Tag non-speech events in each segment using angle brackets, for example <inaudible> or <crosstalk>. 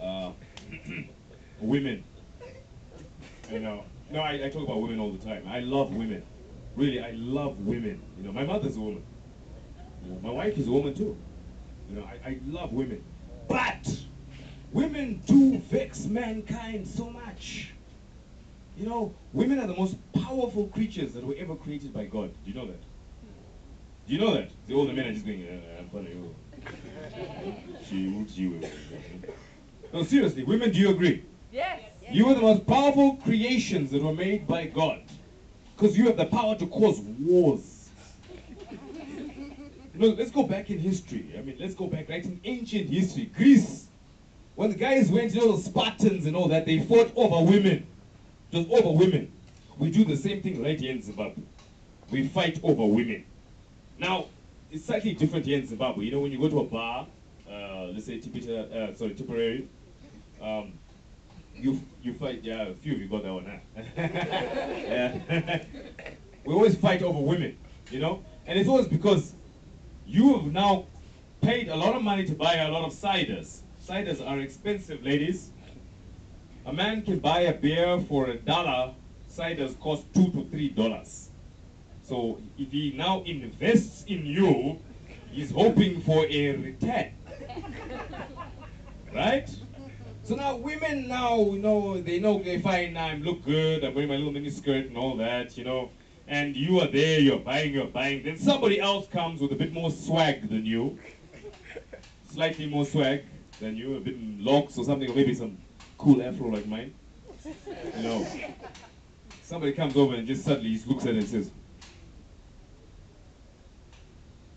uh, <clears throat> women. You know, no, I, I talk about women all the time. I love women. Really, I love women. You know, my mother's a woman. You know, my wife is a woman too. You know, I, I love women. But women do vex mankind so much. You know, women are the most powerful creatures that were ever created by God. Do you know that? Do you know that? The older men are just going, uh, I'm funny. <laughs> She, she, no, seriously, women, do you agree? Yes. You are the most powerful creations that were made by God. Because you have the power to cause wars. <laughs> You know, let's go back in history. I mean, let's go back right in ancient history. Greece. When the guys went, you know, the Spartans and all that, they fought over women. Just over women. We do the same thing right here in Zimbabwe. We fight over women. Now, it's slightly different here in Zimbabwe. You know, when you go to a bar, uh, let's say Tipita, uh, sorry, Tipperary, um, you you fight. Yeah, a few of you got that one. Huh? yeah. we always fight over women, you know, and it's always because you have now paid a lot of money to buy a lot of ciders. Ciders are expensive, ladies. A man can buy a beer for a dollar. Ciders cost two to three dollars. So if he now invests in you, he's hoping for a return. <laughs> Right? So now women now, you know, they know they find I look good, I'm wearing my little mini skirt and all that, you know. And you are there, you're buying, you're buying. Then somebody else comes with a bit more swag than you. Slightly more swag than you, a bit locks or something, or maybe some cool afro like mine. You know. <laughs> Somebody comes over and just suddenly he looks at it and says,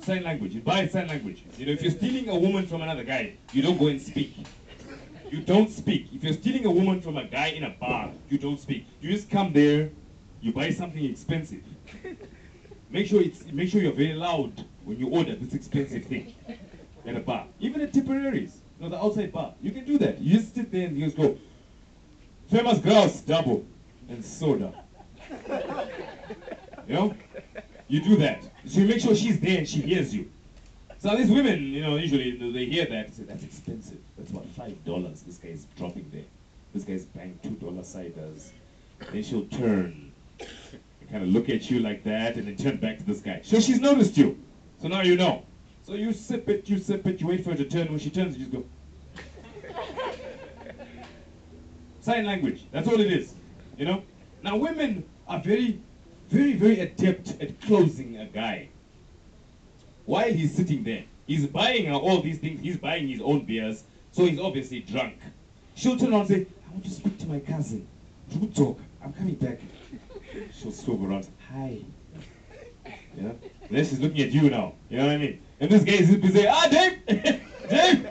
sign language. You buy sign language. You know, if you're stealing a woman from another guy, you don't go and speak. You don't speak. If you're stealing a woman from a guy in a bar, you don't speak. You just come there, you buy something expensive. Make sure it's make sure you're very loud when you order this expensive thing at a bar. Even at Tipperary's, you know, the outside bar. You can do that. You just sit there and you just go, famous grouse, double, and soda. You know? You do that. So you make sure she's there and she hears you. So these women, you know, usually they hear that and say, that's expensive. That's what, five dollars this guy is dropping there. This guy's buying two dollar ciders. Then she'll turn and kind of look at you like that and then turn back to this guy. So she's noticed you. So now you know. So you sip it, you sip it, you wait for her to turn. When she turns, you just go. <laughs> Sign language. That's all it is. You know? Now women are very, very, very adept at closing a guy. While he's sitting there, he's buying all these things, he's buying his own beers, so he's obviously drunk. She'll turn around and say, I want to speak to my cousin. You talk. I'm coming back. <laughs> She'll swoop around. Hi. Know? And then she's looking at you now. You know what I mean? And this guy is busy. Ah, Dave! <laughs> Dave!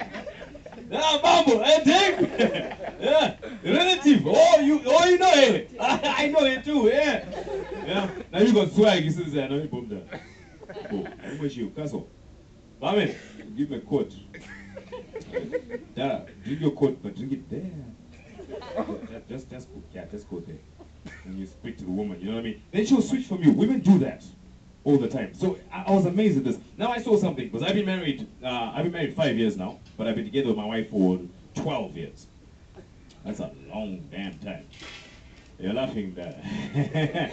Ah, Bambo! Hey, Dave! <laughs> yeah, relative. Oh, you, oh, you know him. I know him too. Yeah. Yeah. Now you got swag. He says, I know him. Boom, there. Oh, how much you? Castle. Mame, give me a coat. Dara, drink your coat, but drink it there. Just, just, go, yeah, just go there. When you speak to the woman, you know what I mean? Then she'll switch from you. Women do that all the time. So I, I was amazed at this. Now I saw something because I've been married. Uh, I've been married five years now, but I've been together with my wife for twelve years. That's a long damn time. You're laughing there. <laughs>